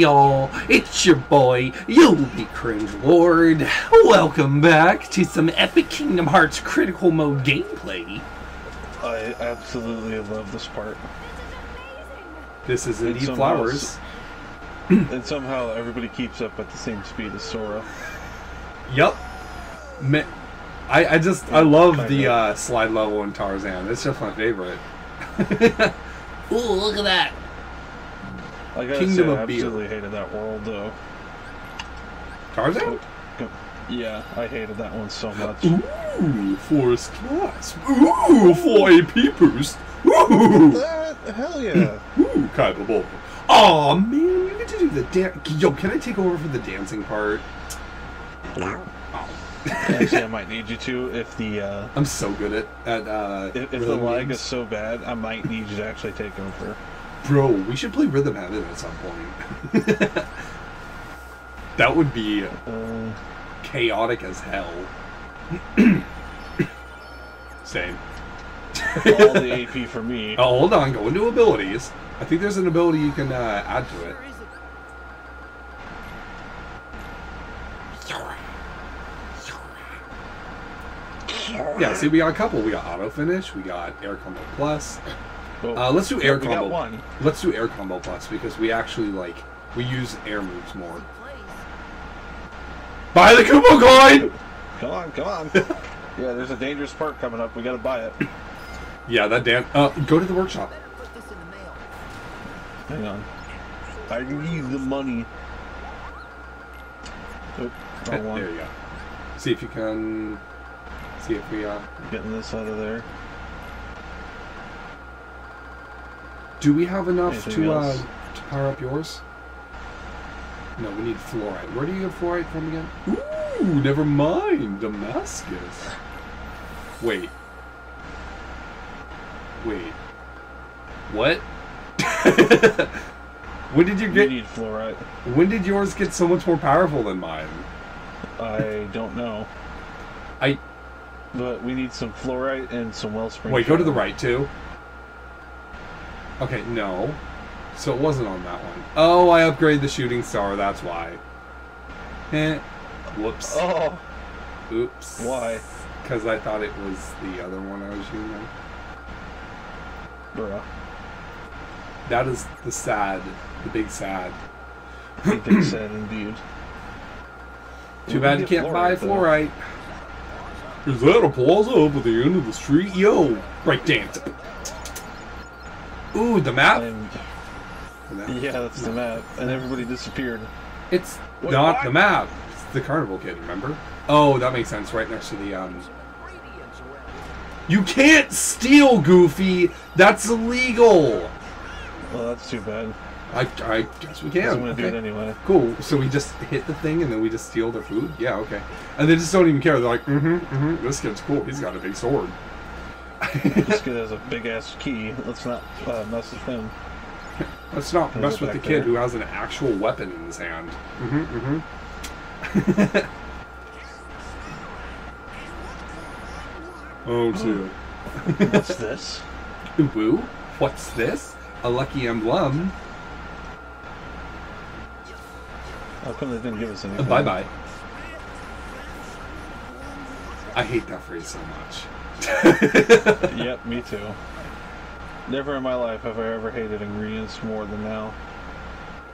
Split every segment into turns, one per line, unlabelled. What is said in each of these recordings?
Hey yo, hey y'all, it's your boy, You'll Be Cringe Lord. Welcome back to some epic Kingdom Hearts Critical Mode gameplay.
I absolutely love this part.
This is
And
indeed
somehow
flowers.
and somehow everybody keeps up at the same speed as Sora.
Yup. Ma- I, I just, I love the uh, slide level in Tarzan. It's just my favorite. Ooh, look at that.
I gotta
Kingdom
say,
of
I
Beer.
absolutely hated that world though.
Tarzan?
Yeah, I hated that one so much.
Ooh, Forest Clasp. Ooh, 4 AP boost. Ooh.
That, hell yeah.
Ooh, capable. Oh man, you get to do the dance. Yo, can I take over for the dancing part? Oh.
Actually, I might need you to if the uh,
I'm so good at at uh.
if, if the lag is so bad, I might need you to actually take over.
Bro, we should play Rhythm Heaven at some point. that would be
Uh,
chaotic as hell. Same.
all the AP for me.
Oh, hold on, go into abilities. I think there's an ability you can uh, add to it. Yeah, see, we got a couple. We got auto finish. We got air combo plus.
Oh,
Uh, let's do air
we
combo.
one.
Let's do air combo plus because we actually like we use air moves more. Buy the Kupo coin.
Come on, come on. yeah, there's a dangerous part coming up. We gotta buy it.
Yeah, that damn. Uh, go to the workshop.
Put this in the mail.
Hang on. I need the money.
There you go. See if you can. See if we uh.
Getting this out of there.
Do we have enough
Anything
to uh to power up yours? No, we need fluorite. Where do you get fluorite from again? Ooh, never mind. Damascus. Wait. Wait. What? when did you
You
get?
need fluorite.
When did yours get so much more powerful than mine?
I don't know.
I
But we need some fluorite and some wellspring.
wait. Go to the right too. Okay, no. So it wasn't on that one. Oh, I upgraded the shooting star. That's why. Eh. Whoops.
Oh,
Oops.
why?
Because I thought it was the other one I was using.
Bruh.
That is the sad, the big sad.
He thinks sad indeed.
Too bad you can't buy fluorite. Is that a plaza up at the end of the street? Yo, break dance. Ooh, the map.
And,
The map.
yeah, that's the map. And everybody disappeared.
It's
Wait,
not
what?
the map. It's the carnival kid. Remember? Oh, that makes sense. Right next to the um. You can't steal, Goofy. That's illegal.
Well, that's too bad.
I, I guess we can.
I'm gonna do it anyway.
Cool. So we just hit the thing and then we just steal their food? Yeah, okay. And they just don't even care. They're like, mm-hmm, mm-hmm, this kid's cool. He's got a big sword.
This kid has a big ass key. Let's not uh, mess with him.
Let's not
Can I
mess with the kid
there?
who has an actual weapon in his hand. Mm-hmm, mm-hmm. oh, dear.
What's this?
Woo? What's this? A lucky emblem?
How come they didn't give us anything?
Bye bye. I hate that phrase so much.
Yep, me too. Never in my life have I ever hated ingredients more than now.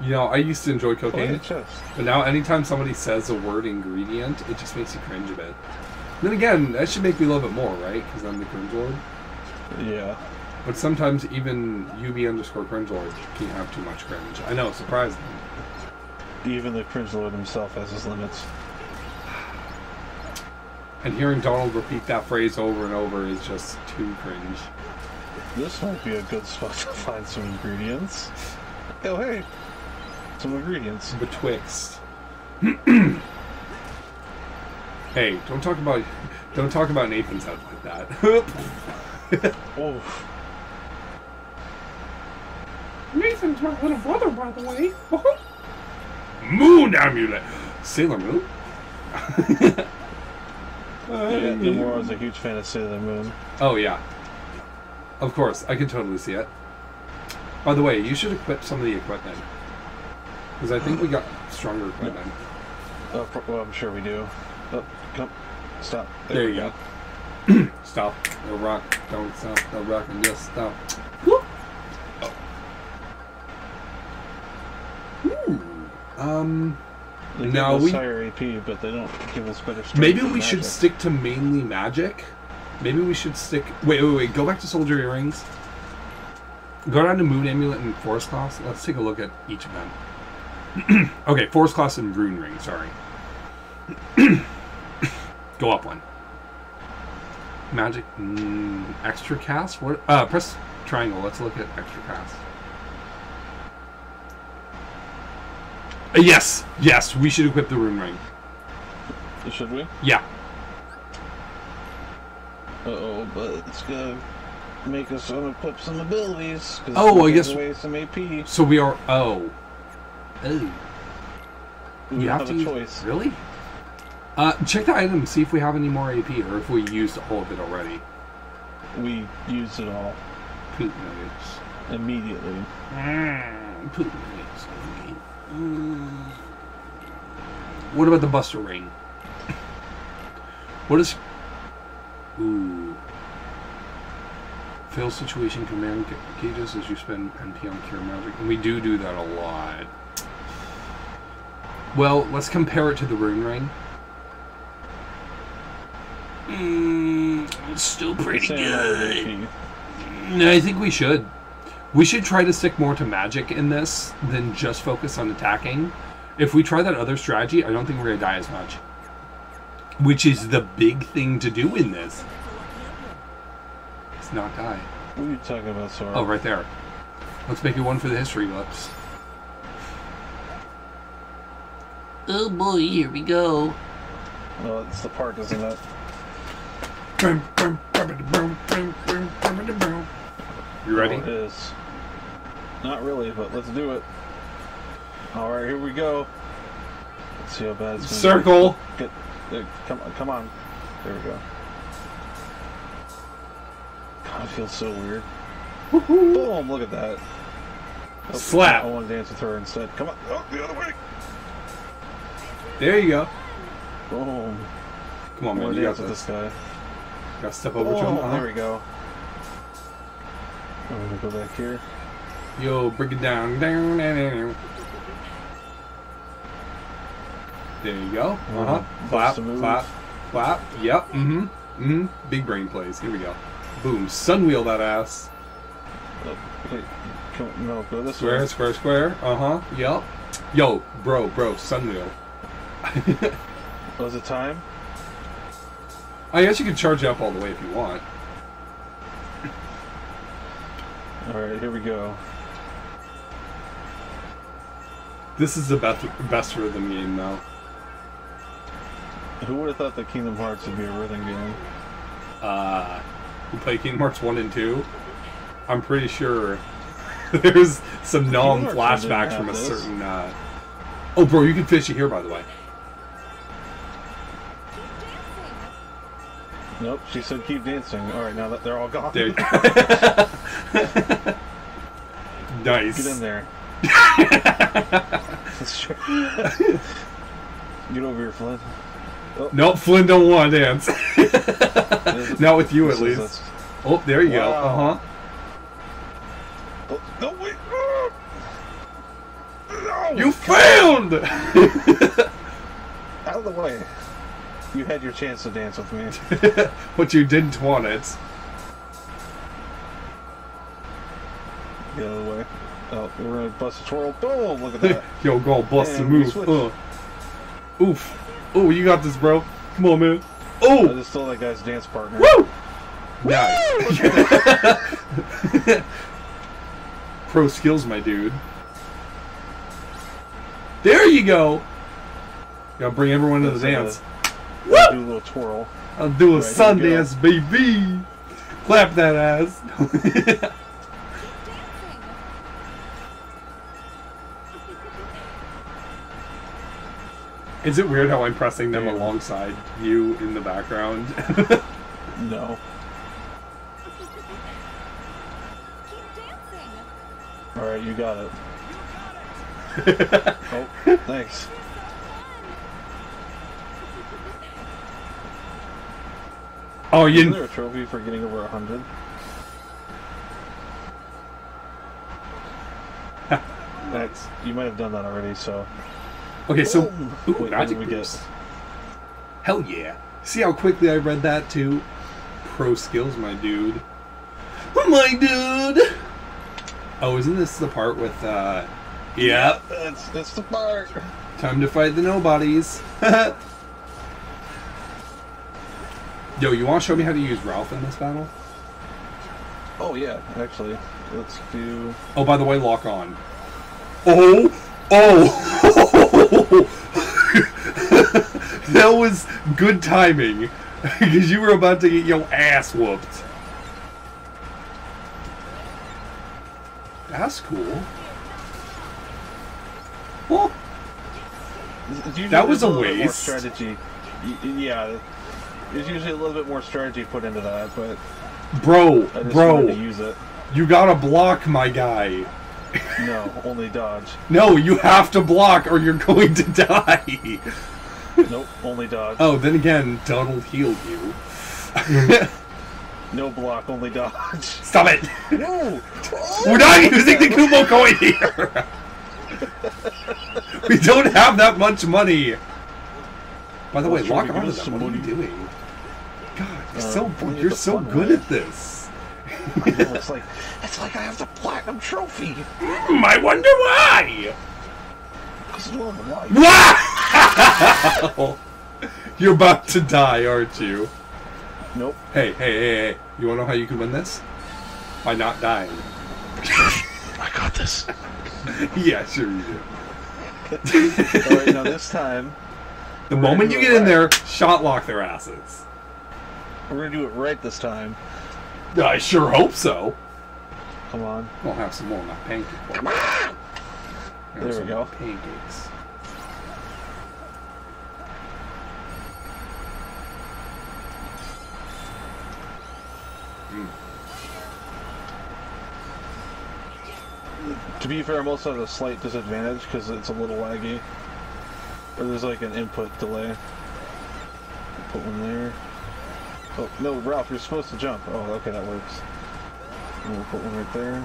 You know, I used to enjoy oh,
Play
cocaine. But now, anytime somebody says the word ingredient, it just makes you cringe a bit. Then again, that should make me love it more, right? Because I'm the cringe lord.
Yeah.
But sometimes even UB underscore cringe lord can have too much cringe. I know, surprising.
Even the cringe lord himself has his limits.
And hearing Donald repeat that phrase over and over is just too cringe.
This might be a good spot to find some ingredients. Oh hey, some ingredients.
Betwixt. hey, don't talk about don't talk about Nathan's head like that.
Oh,
Nathan's my little brother, by the way. Moon amulet. Sailor Moon.
yeah. Nomura was a huge fan of Sailor Moon.
Oh yeah. Of course, I can totally see it. By the way, you should equip some of the equipment. Because I think we got stronger equipment.
Oh, well, I'm sure we do. Oh, come. Stop.
There,
we
you go. stop. No rock. Don't stop. No rock and just stop. Whoop. Oh. Um.
They
No, we-
higher AP, but they don't give us better.
Maybe we should stick to mainly magic. Maybe we should stick. Wait, wait, wait. Go back to soldier earrings. Go down to moon amulet and Forest Clasp. Let's take a look at each of them. okay, Forest Clasp and rune ring. Sorry. Go up one. Magic mm, extra cast. What? Uh, press triangle. Let's look at extra cast. Yes, yes. We should equip the rune ring.
Should we?
Yeah.
Uh oh, but it's gonna make us unequip some abilities.
Oh, I guess-
away some AP.
So we are. Oh. Oh.
We
You have,
have,
to
a
use,
choice.
Really? Uh, check the item, see if we have any more AP, or if we used all of it already.
We used it all
Poop nuggets.
immediately.
Mm, poop nuggets. Mm. What about the Buster Ring? What is? Ooh. Fail situation command ca- cages as you spend MP on cure magic, and we do do that a lot. Well, let's compare it to the rune ring. Mm, it's still pretty
Same amount of
good. No, I think we should. We should try to stick more to magic in this than just focus on attacking. If we try that other strategy, I don't think we're gonna die as much. Which is the big thing to do in this. It's not die.
What are you talking about, Sora?
Oh, right there. Let's make it one for the history books. Oh boy, here we go.
Well, it's the park, isn't it?
You ready?
Oh, it is. Not really, but let's do it. All right, here we go. Let's see how bad it's gonna
Circle.
Get, uh, come on, come on. There we go. God, it feels so weird. Boom! Look at that. Oh,
Slap.
I want to dance with her instead. Come on. Oh, the other way.
There you go.
Boom.
Come on, man. You got
dance with
this.
guy.
Gotta step over to him. Uh-huh.
there we go. I'm gonna go back here.
Yo, break it down. There you go. Uh huh. Clap, clap, clap. Yep. Mm hmm. Mm hmm. Big brain plays. Here we go. Boom. Sunwheel that ass.
Oh, wait, no, go this
Square,
way.
square, square. Uh huh. Yep. Yo, bro, bro, Sunwheel.
Was it time?
I guess you can charge up all the way if you want.
All right, here we go.
This is the best best rhythm game though.
Who would have thought that Kingdom Hearts would be a rhythm game?
uh, who play Kingdom Hearts 1 and 2, I'm pretty sure there's some nom
Kingdom Hearts one
flashbacks from a
this.
certain. Uh... Oh, bro, you can fish it here, by the way.
Nope, she said keep dancing. All right, now that they're all gone.
There. nice.
Get in there. That's true. Get over here, Flynn. Oh,
Nope, Flynn don't want to dance.
is-
Not with you, at least. Oh, there you go. Uh huh.
oh, no, wait. Oh. No,
You failed.
out of the way. You had your chance to dance with me.
but you didn't want it.
Get out of the way. Oh, we're gonna bust a twirl. Boom! Look at that.
Yo, go bust the
And
move. Uh. Oof. Oh, you got this, bro. Come on, man. Oh!
I just stole that guy's dance partner.
woo! Nice. Pro skills, my dude. There you go. Gotta bring everyone to the dance.
Do a little twirl.
I'll do a
Right, here
sun dance, baby. Clap that ass. Is it weird how I'm pressing them alongside you in the background?
No. All right, you got it. oh, thanks.
Oh, you.
Isn't there a trophy for getting over a hundred? That's you might have done that already. So
Okay, so.
Boom.
Ooh, magic
we
boost.
get?
Hell yeah. See how quickly I read that too? Pro skills, my dude. My dude! Oh, isn't this the part with, uh. Yeah,
that's that's the part.
time to fight the nobodies. Yo, you want to show me how to use Ralph in this battle?
Oh yeah, actually, let's do.
Oh, by the way, lock on. Oh! Oh! that was good timing. Because you were about to get your ass whooped. That's cool. Well, That was a
more
waste.
strategy. Yeah, there's usually a little bit more strategy put into that, but
bro, bro,
to use it.
you gotta block, my guy.
No, only dodge.
No, you have to block or you're going to die.
Nope, only dodge.
Oh, then again, Donald healed you.
No block, only dodge.
Stop it!
No!
We're not using the Kupo coin here! we don't have that much money! By the way, lock
should we
on to
give us
them. What are you doing? God, you're
Uh,
so you're so good
way.
at this.
Know, it's like it's like I have the platinum trophy.
Hmm, I wonder why.
Because you don't know why.
Wow! You're about to die, aren't you?
Nope.
Hey, hey, hey, hey! You want to know how you can win this? By not dying.
I got this.
yeah, sure you do.
Alright, now this time
The moment you get
it
in there, shot lock their asses.
we're gonna do it right this time.
I sure hope so.
Come on.
I'll have some more of my pancake. Come
There we go.
Pancakes. Hmm.
To be fair, I'm also at a slight disadvantage because it's a little laggy. Or there's like an input delay. Put one there. Oh, no, Ralph, you're supposed to jump. Oh, okay, that works. And we'll put one right there.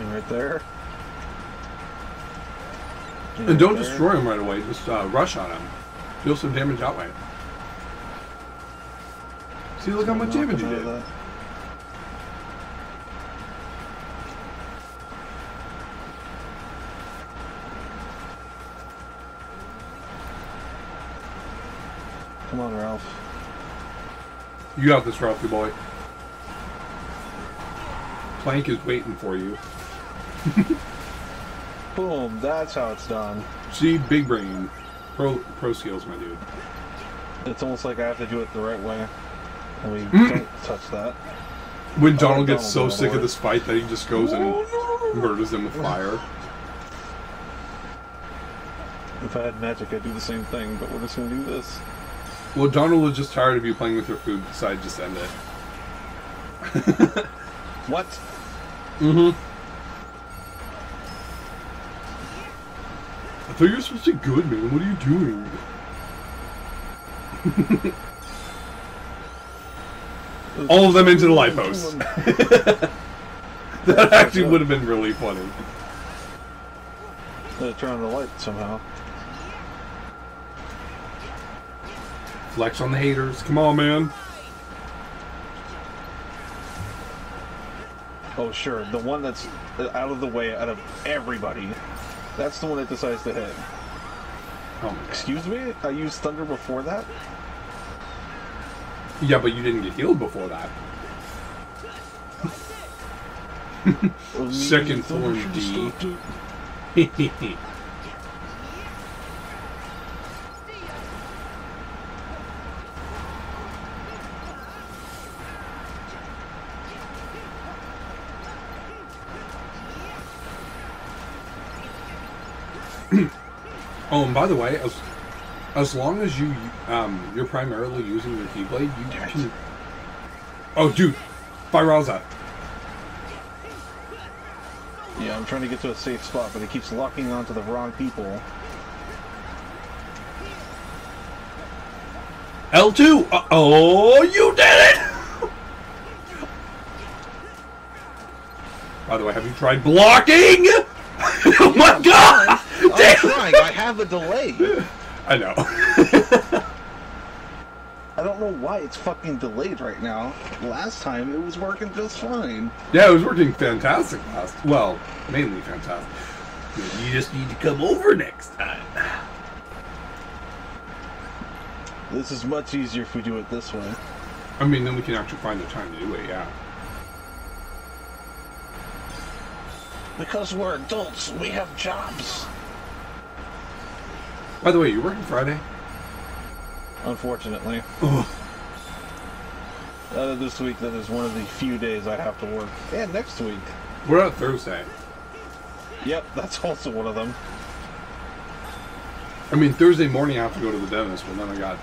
And right there.
And don't destroy him right away. Just uh, rush on him. Deal some damage that way. See, look how much damage you
him out of
did.
that. Come on, Ralph.
You got this, Ralphie boy. Plank is waiting for you.
Boom, that's how it's done.
See, big brain. Pro pro skills, my dude.
It's almost like I have to do it the right way. And we
Mm.
don't touch that.
When
Oh,
Donald gets
Donald
so sick of this fight that he just goes and murders them with fire.
If I had magic, I'd do the same thing, but we're just gonna do this.
Well, Donald was just tired of you playing with your food, decided to just end it.
What?
Mm-hmm. Thought you were supposed to be good, man. What are you doing? All of them into the light post. That actually would have been really funny.
Gotta turn on the light somehow.
Flex on the haters. Come on, man.
Oh, sure. The one that's out of the way out of everybody. That's the one that decides to hit.
Oh.
Excuse me? I used thunder before that?
Yeah, but you didn't get healed before that. Second form D. oh, and by the way, as as long as you um you're primarily using your keyblade, you can. Oh, dude, Firaza.
Yeah, I'm trying to get to a safe spot, but it keeps locking onto the wrong people.
L2! Uh, oh, you did it! By the way, have you tried blocking? oh my god! Damn!
Have a delay.
I know.
I don't know why it's fucking delayed right now. Last time it was working just fine.
yeah, it was working fantastic last. Well, mainly fantastic. You just need to come over next time.
This is much easier if we do it this way.
I mean, then we can actually find the time to do it, yeah.
Because we're adults, we have jobs.
By the way, you working Friday?
Unfortunately.
Ugh.
Of this week, that is one of the few days I have to work. And next week.
We're out Thursday.
Yep, that's also one of them.
I mean, Thursday morning I have to go to the dentist, but then I got.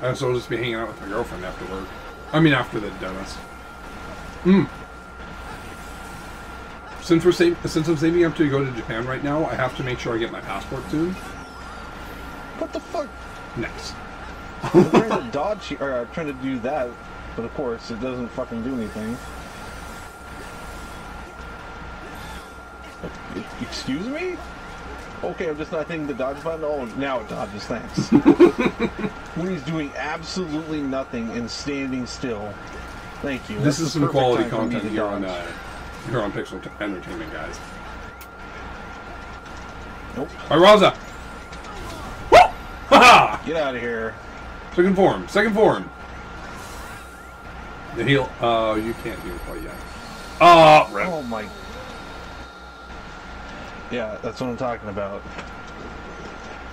I so I'll just be hanging out with my girlfriend after work. I mean, after the dentist. Hmm. Since we're since I'm saving up to go to Japan right now, I have to make sure I get my passport soon.
What the fuck?
Next.
I'm trying to dodge or I'm trying to do that, but of course it doesn't fucking do anything. Excuse me? Okay, I'm just not hitting the dodge button. Oh, now it dodges. Thanks. when he's doing absolutely nothing and standing still. Thank you.
This
That's
is some quality
time for me
content here on uh, here on Pixel Entertainment, guys.
Nope.
All right, Raza.
Get out of here.
Second form. Second form. The heal. Uh, you can't heal quite yet. Ah, rip.
Oh my. Yeah, that's what I'm talking about.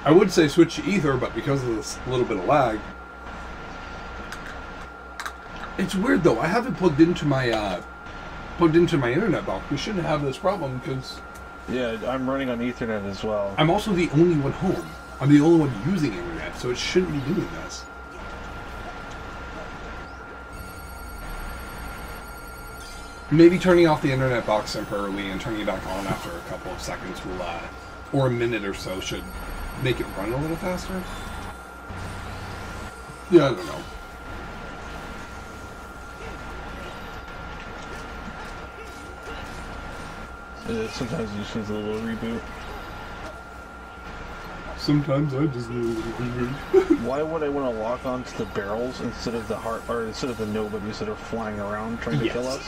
I would say switch to ether, but because of this little bit of lag, it's weird though. I have it plugged into my uh, plugged into my internet box. We shouldn't have this problem because
Yeah, I'm running on Ethernet as well.
I'm also the only one home. I'm the only one using internet, so it shouldn't be doing this. Maybe turning off the internet box temporarily and turning it back on after a couple of seconds will, uh, or a minute or so, should make it run a little faster. Yeah, I don't know.
Uh, sometimes you just need a little reboot.
Sometimes I just need a little reboot.
Why would I want to lock onto the barrels instead of the heart, or instead of the nobodies that are flying around trying to kill us?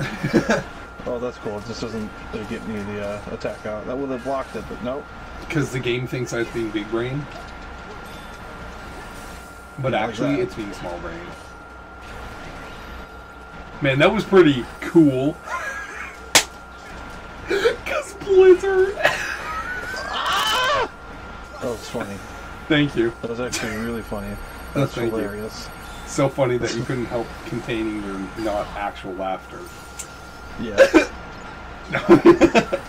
oh, that's cool. It just doesn't get me the uh, attack out. That would have blocked it, but nope.
Because the game thinks I was being big brain. But actually,
that.
it's being small brain. Man, that was pretty cool. Because Blizzard.
That was funny.
Thank you.
That was actually really funny.
Oh,
That's
you.
hilarious.
So funny that you couldn't help containing your not actual laughter.
Yeah.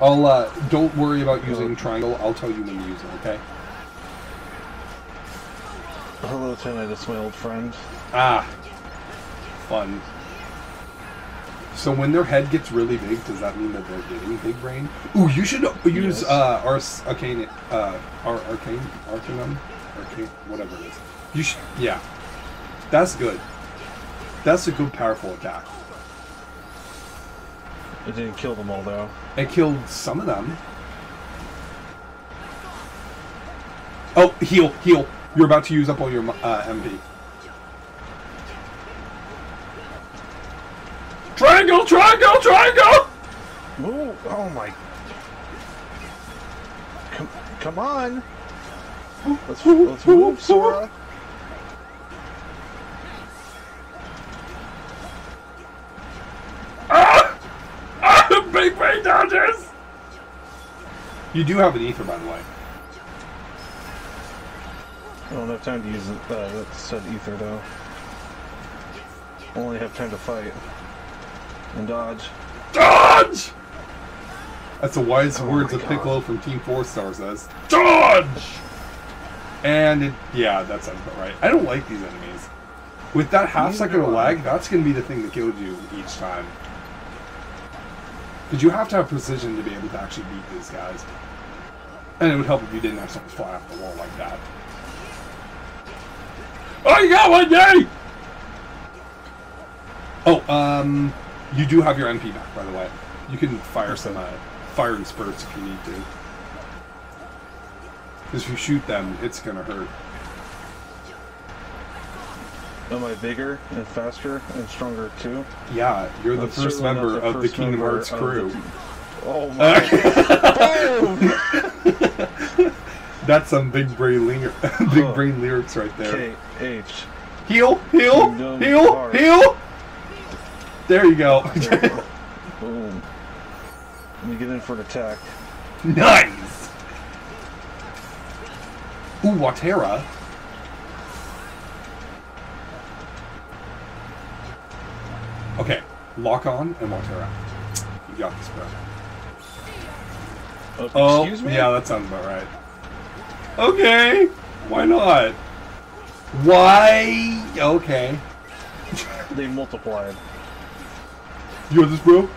I'll, uh, don't worry about using triangle. I'll tell you when to use it, okay?
Hello, Lieutenant. It's my old friend.
Ah. Fun. So when their head gets really big, does that mean that they're getting big brain? Ooh, you should use
Yes.
uh, Ars Arcane, uh, Ar- Arcane, Arcanum, Arcane, whatever it is. You should, yeah. That's good. That's a good, powerful attack.
It didn't kill them all, though.
It killed some of them. Oh, heal, heal. You're about to use up all your uh, MP. Triangle, triangle, triangle!
Move! Oh my! Come, come on! Let's let's move, Sora.
Ah, Ah! big brain dodges! You do have an ether, by the way.
I don't have time to use it, uh, that said ether though. Only have time to fight and dodge.
Dodge! That's the wise
Oh
words of
God.
Piccolo from Team 4 Star says. Dodge! And it, yeah, that sounds about right. I don't like these enemies. With that half
Neither
second of lag, that's going to be the thing that kills you each time. Because you have to have precision to be able to actually beat these guys. And it would help if you didn't have something fly off the wall like that. Oh, you got one, yay! Oh, um, you do have your MP back, by the way. You can fire some uh, firing spurts if you need to. Because if you shoot them, it's gonna hurt.
Am I bigger and faster and stronger too?
Yeah, you're the
I'm
first member
the
of the Kingdom Hearts crew.
te- Oh my! Boom!
That's some big brain linger- big brain lyrics right there.
K H.
Heal, heal,
Kingdom
heal,
Hearts.
heal. There you go.
There we go. Boom. Let me get in for an attack.
nice. Ooh, Watera. Okay, lock on and Watera. You got this, bro.
Oh,
Oh,
me.
yeah, that sounds about right. Okay, why not? Why? Okay.
They multiplied.
You got this, bro?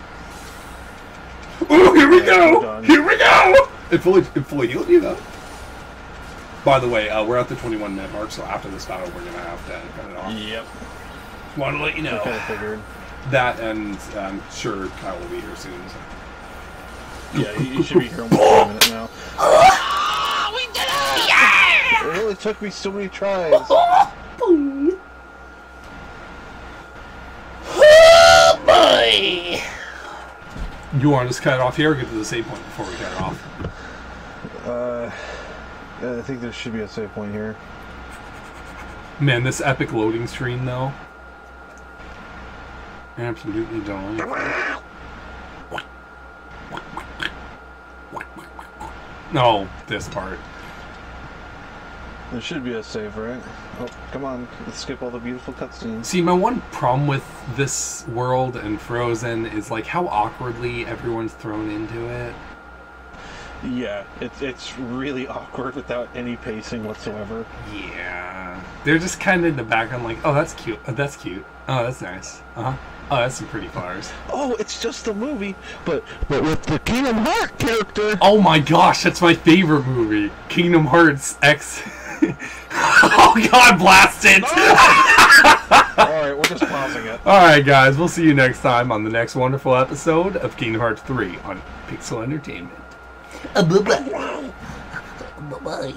Oh, here we
Yeah,
go! Here we go! It fully, it fully healed you, though. By the way, uh, we're at the 21 minute mark, so after this battle, we're gonna have to cut it off.
Yep.
Want to let you
I
know
kind of figured.
that, and I'm sure Kyle will be here soon. So.
Yeah, you, you should be here in a minute now.
we did it! Yeah!
It only took me so many tries.
You want to just cut it off here, or get to the save point before we cut it off?
Uh, yeah, I think there should be a save point here.
Man, this epic loading screen, though. Absolutely don't. No, this part.
There should be a save, right? Oh, come on. Let's skip all the beautiful cutscenes.
See, my one problem with this world and Frozen is like how awkwardly everyone's thrown into it.
Yeah, it's it's really awkward without any pacing whatsoever.
Yeah, they're just kind of in the background, like, oh, that's cute. Oh, that's cute. Oh, that's nice. Uh huh. Oh, that's some pretty flowers.
Oh, it's just a movie, but but with the Kingdom Heart character.
Oh my gosh, that's my favorite movie, Kingdom Hearts X. oh God, blast it!
all right, we're just pausing it.
All right, guys, we'll see you next time on the next wonderful episode of Kingdom Hearts 3 on Pixel Entertainment.
Uh, bye bye. Bye bye.